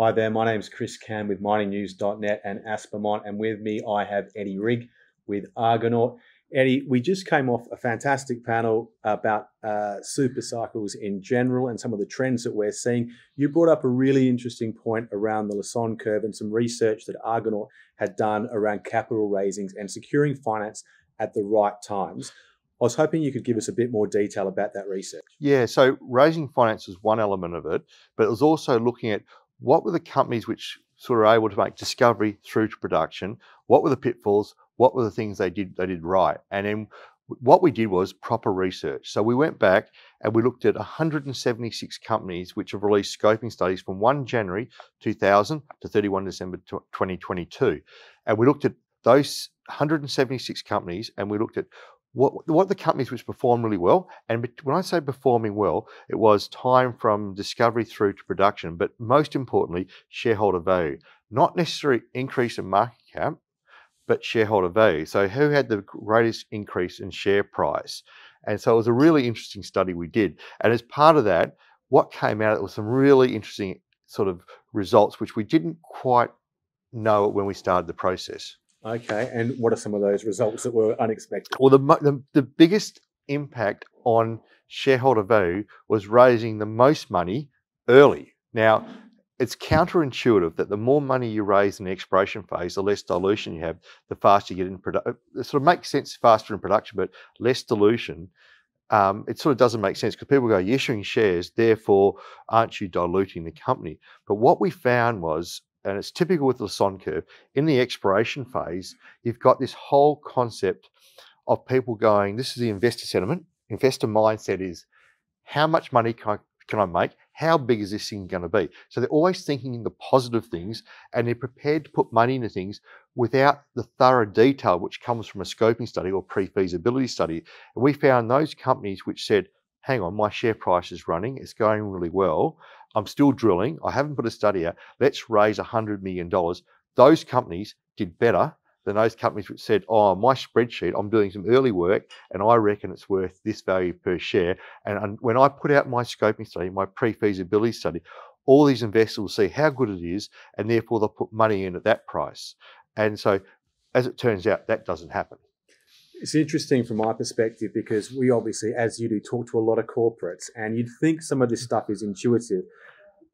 Hi there, my name is Chris Cam with miningnews.net and Aspermont, and with me I have Eddie Rigg with Argonaut. Eddie, we just came off a fantastic panel about uh, super cycles in general and some of the trends that we're seeing. You brought up a really interesting point around the Lassonde curve and some research that Argonaut had done around capital raisings and securing finance at the right times. I was hoping you could give us a bit more detail about that research. Yeah, so raising finance was one element of it, but it was also looking at what were the companies which sort of able to make discovery through to production, what were the pitfalls, what were the things they did they did right, and then what we did was proper research. So we went back and we looked at 176 companies which have released scoping studies from 1 January 2000 to 31 December 2022. And we looked at those 176 companies and we looked at what what the companies which perform really well and when i say performing well it was time from discovery through to production but most importantly shareholder value. Not necessarily increase in market cap but shareholder value. So who had the greatest increase in share price? And so it was a really interesting study we did. And as part of that what came out was some really interesting sort of results which we didn't quite know when we started the process Okay, and what are some of those results that were unexpected? Well, the, the, the biggest impact on shareholder value was raising the most money early. Now, it's counterintuitive that the more money you raise in the exploration phase, the less dilution you have, the faster you get in production. It sort of makes sense faster in production, but less dilution. Um, it sort of doesn't make sense because people go, you're issuing shares, therefore aren't you diluting the company? But what we found was and it's typical with the Lassonde curve, in the exploration phase, you've got this whole concept of people going, this is the investor sentiment. Investor mindset is, how much money can I, can I make? How big is this thing going to be? So they're always thinking in the positive things and they're prepared to put money into things without the thorough detail which comes from a scoping study or pre-feasibility study. And we found those companies which said, hang on, my share price is running, it's going really well. I'm still drilling. I haven't put a study out. Let's raise $100 million. Those companies did better than those companies which said, oh, my spreadsheet, I'm doing some early work and I reckon it's worth this value per share. And, and when I put out my scoping study, my pre-feasibility study, all these investors will see how good it is and therefore they'll put money in at that price. And so as it turns out, that doesn't happen. It's interesting from my perspective because we obviously, as you do, talk to a lot of corporates, and you'd think some of this stuff is intuitive.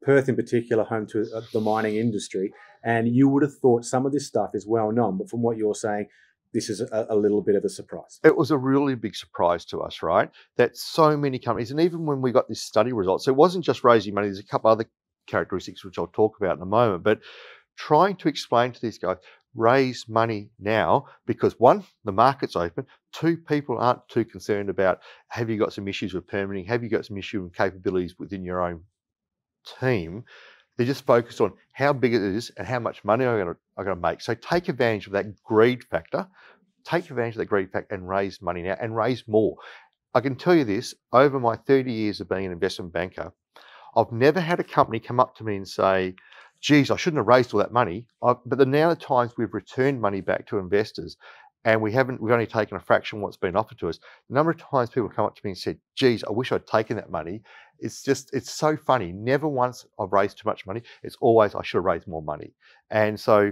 Perth, in particular, home to uh, the mining industry, and you would have thought some of this stuff is well known. But from what you're saying, this is a, a, little bit of a surprise. It was a really big surprise to us, right? That so many companies, and even when we got this study results, so it wasn't just raising money. There's a couple other characteristics which I'll talk about in a moment, but trying to explain to these guys raise money now because one, the market's open. Two, people aren't too concerned about have you got some issues with permitting, have you got some issues with capabilities within your own team. They're just focused on how big it is and how much money are going to make. So take advantage of that greed factor, take advantage of that greed factor and raise money now and raise more. I can tell you this over my 30 years of being an investment banker, I've never had a company come up to me and say, geez, I shouldn't have raised all that money. I, but the amount of times we've returned money back to investors and we haven't, we've only taken a fraction of what's been offered to us. The number of times people come up to me and said, geez, I wish I'd taken that money. It's just, it's so funny. Never once I've raised too much money. It's always, I should have raised more money. And so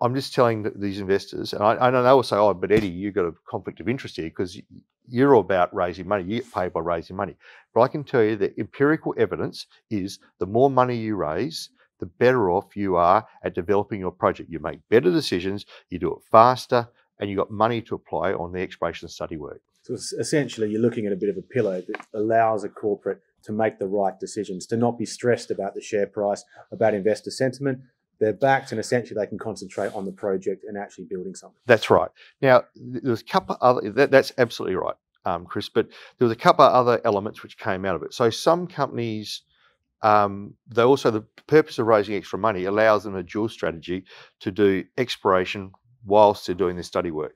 I'm just telling these investors, and I, I know they will say, oh, but Eddie, you've got a conflict of interest here because you're all about raising money. You get paid by raising money. But I can tell you that empirical evidence is the more money you raise, the better off you are at developing your project. You make better decisions, you do it faster, and you've got money to apply on the exploration study work. So essentially, you're looking at a bit of a pillow that allows a corporate to make the right decisions, to not be stressed about the share price, about investor sentiment. They're backed, and essentially they can concentrate on the project and actually building something. That's right. Now, there's a couple other. That, that's absolutely right, um, Chris. But there was a couple of other elements which came out of it. So some companies um, they also the purpose of raising extra money allows them a dual strategy to do exploration whilst they're doing their study work.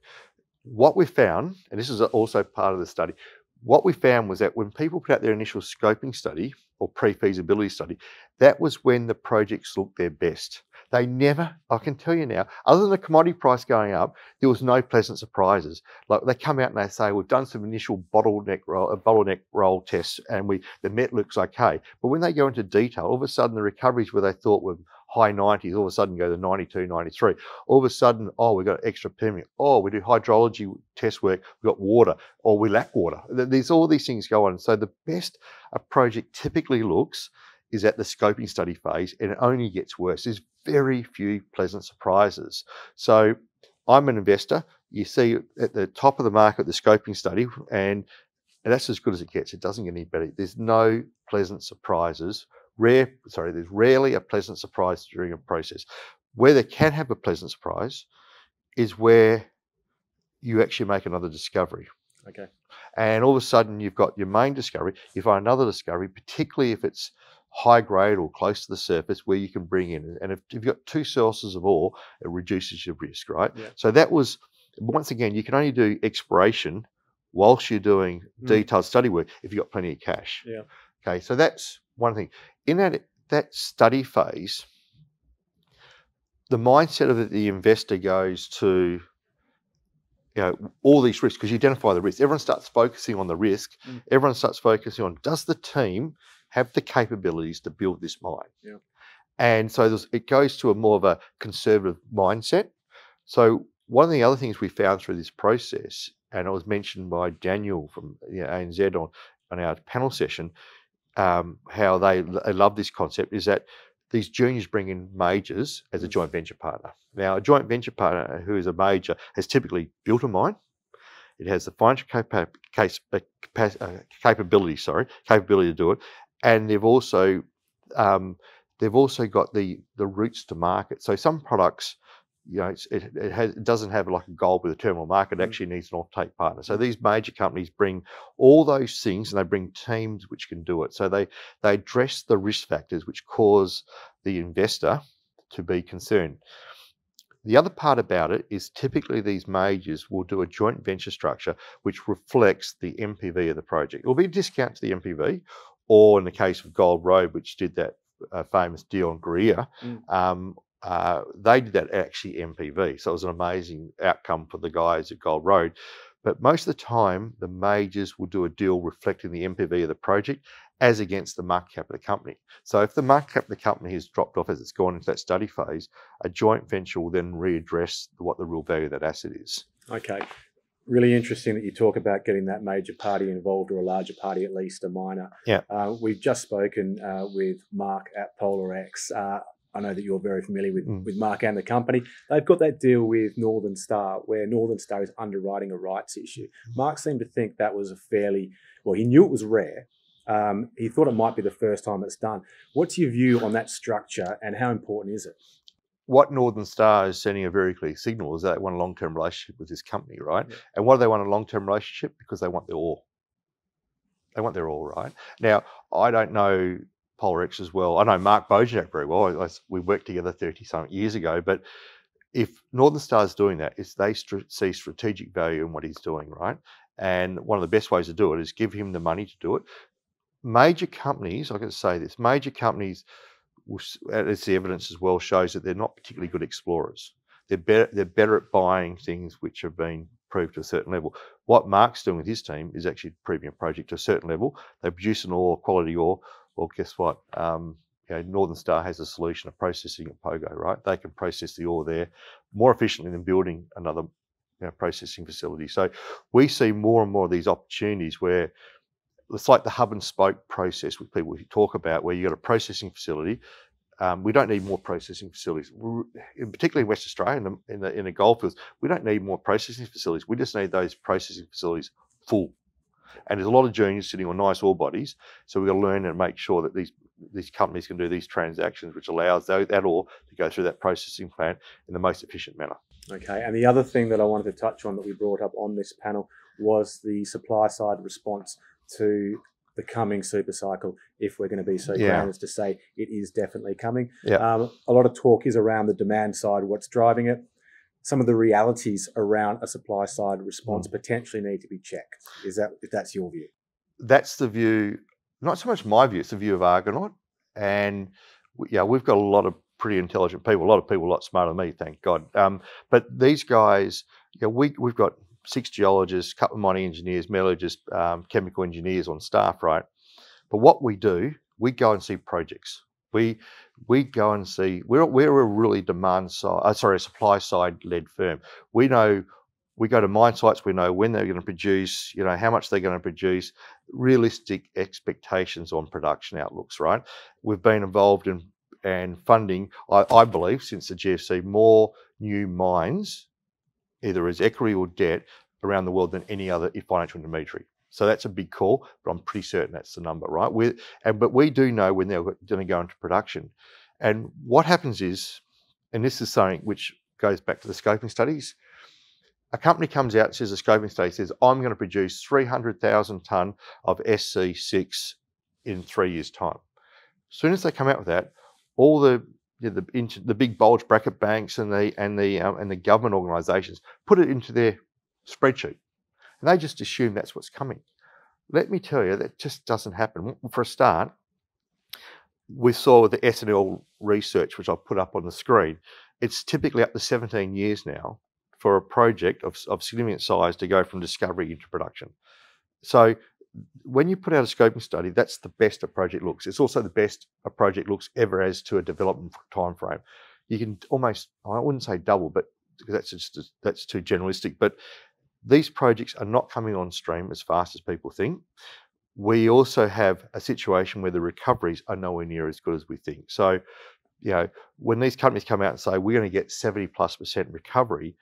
What we found, and this is also part of the study, what we found was that when people put out their initial scoping study or pre-feasibility study, that was when the projects looked their best. They never, I can tell you now, other than the commodity price going up, there was no pleasant surprises. Like they come out and they say, we've done some initial bottleneck roll, uh, bottleneck roll tests and we the met looks okay. But when they go into detail, all of a sudden the recoveries where they thought were high 90s, all of a sudden go to 92, 93. All of a sudden, oh, we've got extra permit. Oh, we do hydrology test work, we've got water, or we lack water. There's all these things go on. So the best a project typically looks is at the scoping study phase, and it only gets worse. There's very few pleasant surprises. So I'm an investor. You see at the top of the market the scoping study, and, and that's as good as it gets. It doesn't get any better. There's no pleasant surprises. Rare, sorry, there's rarely a pleasant surprise during a process. Where they can have a pleasant surprise is where you actually make another discovery. Okay. And all of a sudden, you've got your main discovery. You find another discovery, particularly if it's high grade or close to the surface where you can bring in. And if, if you've got two sources of ore, it reduces your risk, right? Yeah. So that was, once again, you can only do exploration whilst you're doing Mm. detailed study work if you've got plenty of cash. Yeah. Okay, so that's one thing. In that, that study phase, the mindset of the investor goes to you know all these risks because you identify the risks. Everyone starts focusing on the risk. Mm. Everyone starts focusing on does the team have the capabilities to build this mine? Yeah. And so there's, it goes to a more of a conservative mindset. So one of the other things we found through this process, and it was mentioned by Daniel from you know, ANZ on, on our panel session, um, how they, they love this concept is that these juniors bring in majors as a Mm. joint venture partner. Now, a joint venture partner who is a major has typically built a mine. It has the financial capa- case, uh, capa- uh, capability, sorry, capability to do it, and they've also um, they've also got the the routes to market. So some products, you know, it's, it it, has, it doesn't have like a goal with a terminal market. It Mm. actually needs an off-take partner. So these major companies bring all those things, and they bring teams which can do it. So they they address the risk factors which cause the investor to be concerned. The other part about it is typically these majors will do a joint venture structure which reflects the NPV of the project. It will be a discount to the NPV, or in the case of Gold Road, which did that uh, famous deal on Gruyere, Mm. um, uh, they did that actually NPV. So it was an amazing outcome for the guys at Gold Road. But most of the time, the majors will do a deal reflecting the NPV of the project as against the market cap of the company. So if the market cap of the company has dropped off as it's gone into that study phase, a joint venture will then readdress what the real value of that asset is. Okay. Really interesting that you talk about getting that major party involved or a larger party, at least a minor. Yeah. Uh, we've just spoken uh, with Mark at PolarX. Uh, I know that you're very familiar with, Mm. with Mark and the company. They've got that deal with Northern Star where Northern Star is underwriting a rights issue. Mm. Mark seemed to think that was a fairly, well, he knew it was rare. Um, he thought it might be the first time it's done. What's your view on that structure and how important is it? What Northern Star is sending a very clear signal is that they want a long-term relationship with this company, right? Yeah. And why do they want a long-term relationship? Because they want their ore. They want their ore, right? Now, I don't know PolarX as well. I know Mark Bojak very well. I, we worked together 30 something years ago. But if Northern Star is doing that, is they str- see strategic value in what he's doing, right? And one of the best ways to do it is give him the money to do it. Major companies, I can say this, major companies, as the evidence as well shows that they're not particularly good explorers. They're better, they're better at buying things which have been proved to a certain level. What Mark's doing with his team is actually proving a project to a certain level. They produce an ore, quality ore. Well, guess what? Um, you know, Northern Star has a solution of processing at Pogo, right? They can process the ore there more efficiently than building another you know, processing facility. So we see more and more of these opportunities where it's like the hub and spoke process with people who talk about where you've got a processing facility. Um, we don't need more processing facilities, in particularly in West Australia, in the, in the in the goldfields. We don't need more processing facilities. We just need those processing facilities full. And there's a lot of juniors sitting on nice ore bodies, so we've got to learn and make sure that these these companies can do these transactions, which allows tho- that ore to go through that processing plant in the most efficient manner. Okay, and the other thing that I wanted to touch on that we brought up on this panel was the supply side response to the coming super cycle. If we're going to be so Yeah. grand as to say it is definitely coming, Yeah. um, a lot of talk is around the demand side, what's driving it. Some of the realities around a supply side response Mm. potentially need to be checked. Is that if that's your view? that's the view, not so much my view, it's the view of Argonaut. And yeah, we've got a lot of pretty intelligent people, a lot of people a lot smarter than me, thank God. Um, but these guys, you know, we, we've got six geologists, a couple of mining engineers, metallurgists, um, chemical engineers on staff, right? But what we do, we go and see projects. We we go and see. We're we're a really demand side, uh, sorry, supply side led firm. We know we go to mine sites. We know when they're going to produce. You know how much they're going to produce. Realistic expectations on production outlooks. Right. We've been involved in and funding. I, I believe since the GFC more new mines, either as equity or debt, around the world than any other if financial intermediary. So that's a big call, but I'm pretty certain that's the number, right? we and but we do know when they're going to go into production. And what happens is, and this is something which goes back to the scoping studies. A company comes out says a scoping study says, I'm going to produce 300,000 tonne of SC6 in three years' time. As soon as they come out with that, all the know, the, the big bulge bracket banks and the and the um, and the government organisations put it into their spreadsheet. And they just assume that's what's coming. Let me tell you, that just doesn't happen. For a start, we saw the SNL research, which I'll put up on the screen. It's typically up to 17 years now for a project of, of significant size to go from discovery into production. So when you put out a scoping study, that's the best a project looks. It's also the best a project looks ever as to a development time frame. You can almost, I wouldn't say double, but because that's just that's too generalistic. But these projects are not coming on stream as fast as people think. We also have a situation where the recoveries are nowhere near as good as we think. So, you know, when these companies come out and say we're going to get 70 plus percent recovery,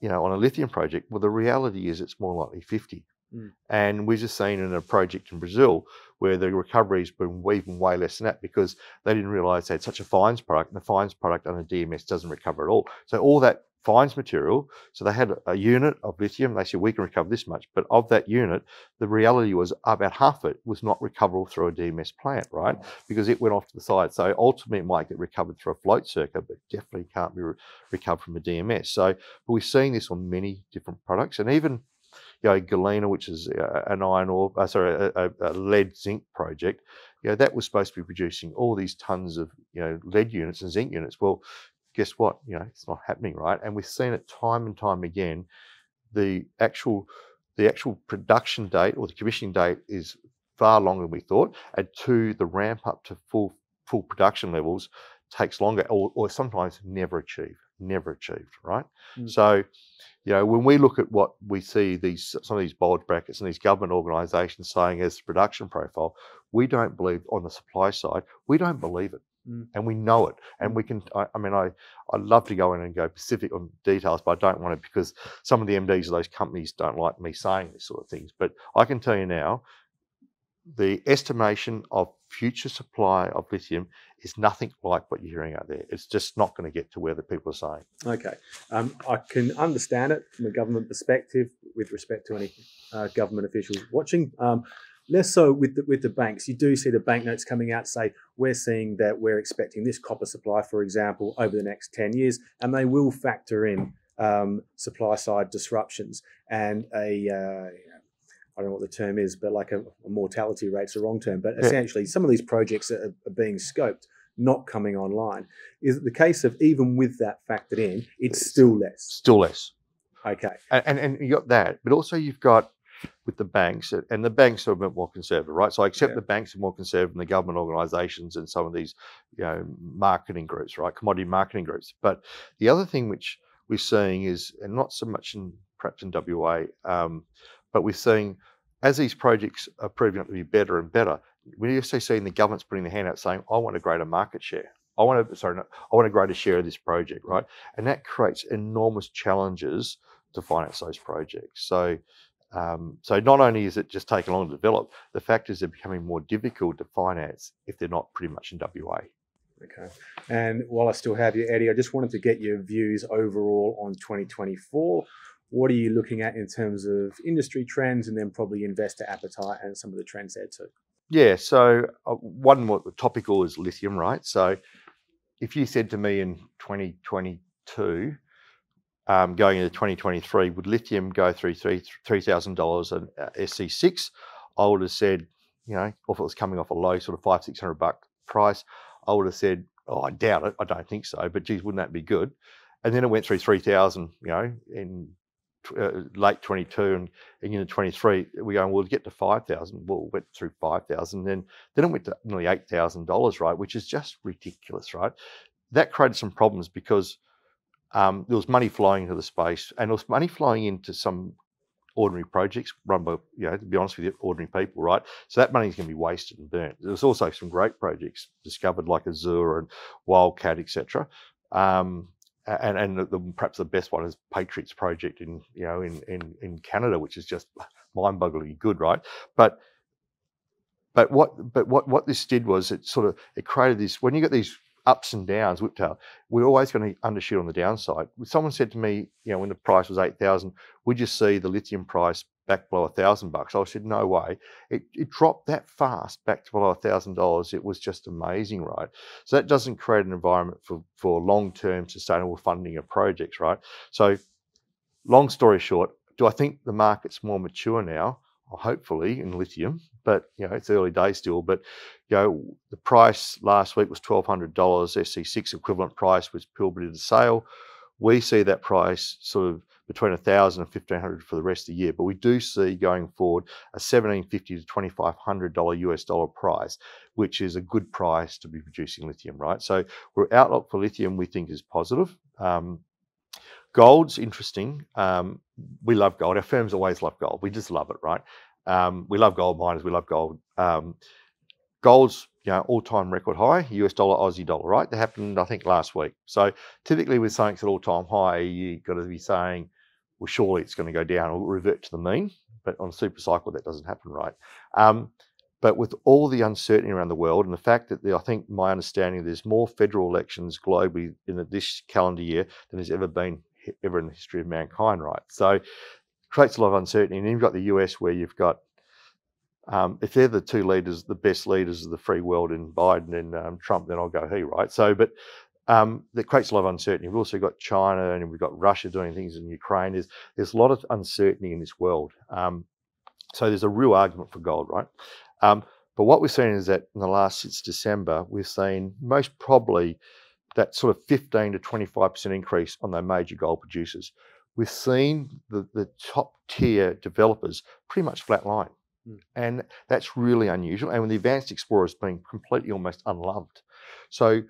you know, on a lithium project, well, the reality is it's more likely 50. Mm. And we've just seen in a project in Brazil where the recovery's been even way less than that because they didn't realise they had such a fines product, and the fines product on a DMS doesn't recover at all. So all that fines material. So they had a unit of lithium. They said we can recover this much, but of that unit, the reality was about half of it was not recoverable through a DMS plant, right? Because it went off to the side. So ultimately, it might get recovered through a float circuit, but definitely can't be re- recovered from a DMS. So we're seeing this on many different products, and even you know, galena, which is an iron ore, uh, sorry, a, a, lead zinc project, you know, that was supposed to be producing all these tons of, you know, lead units and zinc units. Well, guess what? You know, it's not happening, right? And we've seen it time and time again. The actual the actual production date or the commissioning date is far longer than we thought. And two, the ramp up to full full production levels takes longer or, or sometimes never achieved, never achieved, right? Mm. So, you know, when we look at what we see these some of these bulge brackets and these government organisations saying as production profile, we don't believe on the supply side, we don't believe it. Mm. And we know it, and mm. we can. I, I, mean, I I love to go in and go specific on details, but I don't want to because some of the MDs of those companies don't like me saying this sort of things. But I can tell you now, the estimation of future supply of lithium is nothing like what you're hearing out there. It's just not going to get to where the people are saying. Okay, um, I can understand it from a government perspective with respect to any uh, government officials watching. Um, Less so with the, with the banks. You do see the banknotes coming out say, we're seeing that we're expecting this copper supply, for example, over the next 10 years, and they will factor in um, supply side disruptions and a, uh, I don't know what the term is, but like a, a mortality rate's the wrong term, but essentially some of these projects are, are being scoped not coming online. Is it the case of even with that factored in, it's still less? Still less. Okay. And, and, and you got that, but also you've got with the banks, and the banks are a bit more conservative, right? So I accept yeah. the banks are more conservative than the government organisations and some of these, you know, marketing groups, right? Commodity marketing groups. But the other thing which we're seeing is, and not so much in perhaps in WA, um, but we're seeing as these projects are proving up to be better and better, we're also seeing the government's putting their hand out saying, "I want a greater market share." I want to, sorry, no, I want a greater share of this project, right? And that creates enormous challenges to finance those projects. So um, so not only is it just taking long to develop, the fact is they're becoming more difficult to finance if they're not pretty much in WA. Okay. And while I still have you, Eddie, I just wanted to get your views overall on 2024. What are you looking at in terms of industry trends and then probably investor appetite and some of the trends there too? Yeah. So uh, one more topical is lithium, right? So if you said to me in 2022, um, going into 2023, would lithium go through $3,000 an uh, SC6? I would have said, you know, if it was coming off a low sort of five, 600 buck price, I would have said, oh, I doubt it. I don't think so, but geez, wouldn't that be good? And then it went through 3,000, you know, in uh, late 22 and, and into 23, we go, we'll get to 5,000. Well, went through 5,000. Then, then it went to nearly $8,000, right? Which is just ridiculous, right? That created some problems because um, there was money flowing into the space and there was money flowing into some ordinary projects run by, you know, to be honest with you, ordinary people, right? So that money is going to be wasted and burnt. There's also some great projects discovered like Azure and Wildcat, etc. Um, and and the, perhaps the best one is Patriots Project in you know in in in Canada, which is just mind-bogglingly good, right? But but what but what what this did was it sort of it created this when you get these ups and downs, Whiptail, we're always going to undershoot on the downside. Someone said to me, you know, when the price was eight thousand, would you see the lithium price back below a thousand bucks. I said, no way. It, it dropped that fast back to below a thousand dollars. It was just amazing, right? So that doesn't create an environment for, for long-term sustainable funding of projects, right? So long story short, do I think the market's more mature now? Hopefully in lithium, but you know, it's early days still. But you know, the price last week was twelve hundred dollars. SC6 equivalent price was Pilbara to sale. We see that price sort of between 1000 and 1500 for the rest of the year. But we do see going forward a 1750 to 2500 dollar US dollar price, which is a good price to be producing lithium, right? So our outlook for lithium we think is positive. Um, gold's interesting. Um, we love gold. Our firms always love gold. We just love it, right? Um, we love gold miners. We love gold. Um, gold's you know all-time record high, US dollar, Aussie dollar, right? That happened, I think, last week. So typically with something at all-time high, you've got to be saying, well, surely it's going to go down or revert to the mean. But on super cycle, that doesn't happen, right? Um, but with all the uncertainty around the world and the fact that the, I think my understanding there's more federal elections globally in this calendar year than there's ever been ever in the history of mankind, right? So creates a lot of uncertainty. And then you've got the US where you've got um, if they're the two leaders, the best leaders of the free world in Biden and um, Trump, then I'll go he, right? So, but um, that creates a lot of uncertainty. We've also got China and we've got Russia doing things in Ukraine. There's, there's a lot of uncertainty in this world. Um, so there's a real argument for gold, right? Um, but what we're seeing is that in the last since December, we've seen most probably that sort of 15 to 25% increase on the major gold producers. We've seen the, the top tier developers pretty much flatline. Mm. And that's really unusual. And with the advanced explorers being completely almost unloved. So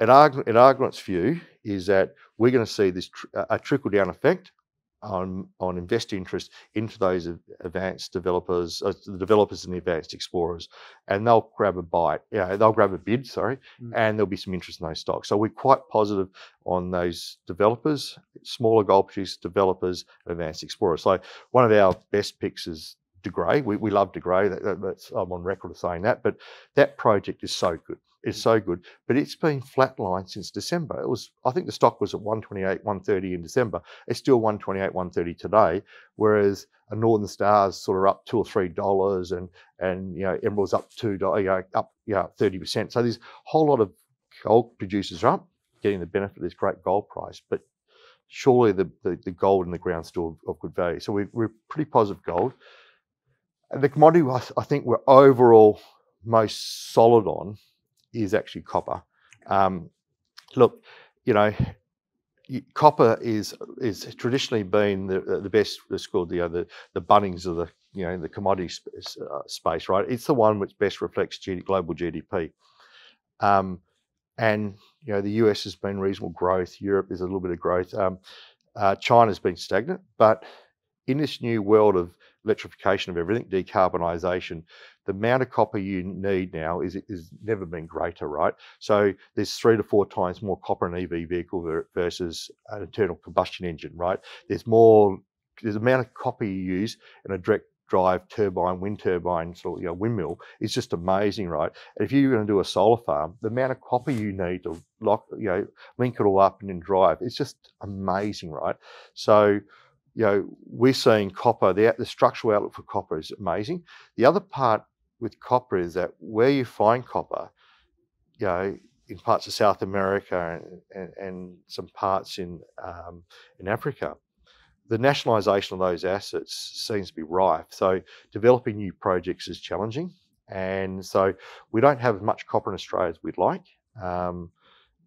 at, Arg- at Argonaut's view is that we're going to see this tr- a trickle down effect on on investor interest into those advanced developers, uh, the developers and the advanced explorers, and they'll grab a bite. Yeah, they'll grab a bid. Sorry, mm. and there'll be some interest in those stocks. So we're quite positive on those developers, smaller gold producers, developers, and advanced explorers. So one of our best picks is De Grey. We, we love De Grey. That, that, that's, I'm on record of saying that. But that project is so good. It's mm. so good. But it's been flatlined since December. It was, I think the stock was at 128, 130 in December. It's still 128, 130 today. Whereas a Northern Star's sort of up two or three dollars, and and you know Emerald's up two dollars, you know, up you know, 30 percent. So there's a whole lot of gold producers are up, getting the benefit of this great gold price. But surely the, the, the gold in the ground still of good value. So we, we're pretty positive gold. The commodity I think we're overall most solid on is actually copper. Um, look, you know, copper is is traditionally been the, the best. It's called the, the the Bunnings of the you know the commodity sp- uh, space, right? It's the one which best reflects G- global GDP. Um, and you know the US has been reasonable growth. Europe is a little bit of growth. Um, uh, China's been stagnant, but in this new world of electrification of everything, decarbonisation, the amount of copper you need now is is never been greater, right? So there's three to four times more copper in an EV vehicle versus an internal combustion engine, right? There's more, there's the amount of copper you use in a direct drive turbine, wind turbine, sort of, you know, windmill is just amazing, right? And if you're going to do a solar farm, the amount of copper you need to lock, you know, link it all up and then drive, it's just amazing, right? So you know, we're seeing copper, the, the structural outlook for copper is amazing. The other part with copper is that where you find copper, you know, in parts of South America and, and, and some parts in, um, in Africa, the nationalisation of those assets seems to be rife. So developing new projects is challenging. And so we don't have as much copper in Australia as we'd like. Um,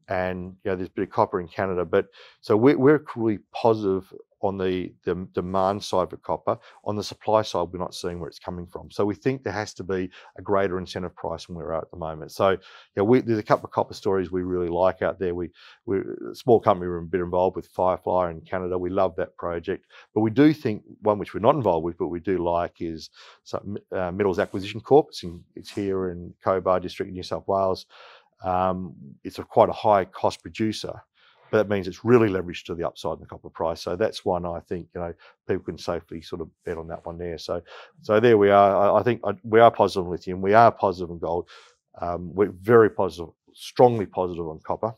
and you know, there's a bit of copper in Canada, but so we're, we're really positive on the, the demand side for copper. On the supply side, we're not seeing where it's coming from. So we think there has to be a greater incentive price than we're at at the moment. So yeah, we, there's a couple of copper stories we really like out there. We we're a small company we're a bit involved with Firefly in Canada. We love that project, but we do think one which we're not involved with, but we do like is some, uh, Metals Acquisition Corp. It's, in, it's here in Cobar District in New South Wales. Um, it's a quite a high cost producer but that means it's really leveraged to the upside in the copper price. So that's one I think you know people can safely sort of bet on that one there. So so there we are. I, I think I, we are positive on lithium. We are positive on gold. Um, we're very positive, strongly positive on copper.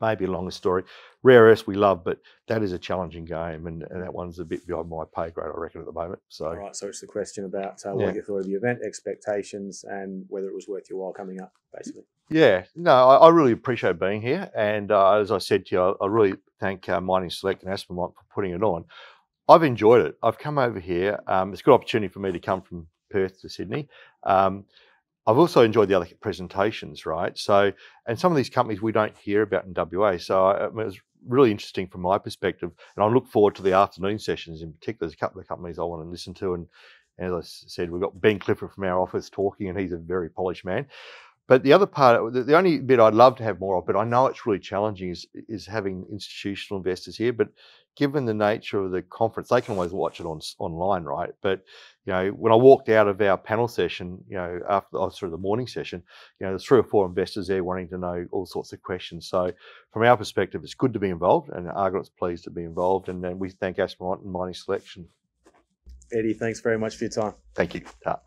Maybe a longer story. Rare earths we love, but that is a challenging game, and, and that one's a bit beyond my pay grade, I reckon, at the moment. So, All right. So it's the question about uh, what Yeah. you thought of the event, expectations, and whether it was worth your while coming up, basically. Yeah, no, I, I really appreciate being here, and uh, as I said to you, I, I really thank uh, Mining Select and Aspermont for putting it on. I've enjoyed it. I've come over here. Um, it's a good opportunity for me to come from Perth to Sydney. Um, I've also enjoyed the other presentations, right? So, and some of these companies we don't hear about in WA. So, I, I mean, it was really interesting from my perspective, and I look forward to the afternoon sessions in particular. There's a couple of companies I want to listen to, and as I said, we've got Ben Clifford from our office talking, and he's a very polished man. But the other part, uh, the, the only bit I'd love to have more of, but I know it's really challenging, is is having institutional investors here. But given the nature of the conference, they can always watch it on online, right? But you know, when I walked out of our panel session, you know, after oh, sorry, the morning session, you know, there's three or four investors there wanting to know all sorts of questions. So from our perspective, it's good to be involved, and Argonaut's pleased to be involved. And then we thank Aspermont and Mining Selection. Eddie, thanks very much for your time. Thank you. Ta.